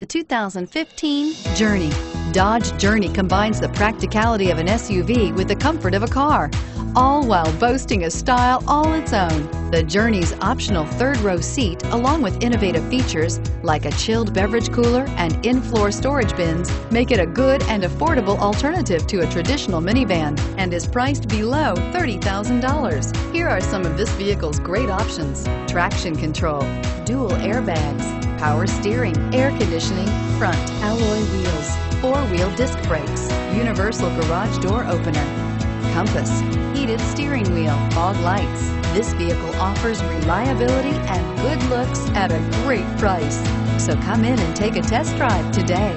The 2015 Journey. Dodge Journey combines the practicality of an SUV with the comfort of a car, all while boasting a style all its own. The Journey's optional third row seat, along with innovative features like a chilled beverage cooler and in-floor storage bins, make it a good and affordable alternative to a traditional minivan and is priced below $30,000. Here are some of this vehicle's great options. Traction control, dual airbags, power steering, air conditioning, front alloy wheels, four-wheel disc brakes, universal garage door opener, compass, heated steering wheel, fog lights. This vehicle offers reliability and good looks at a great price. So come in and take a test drive today.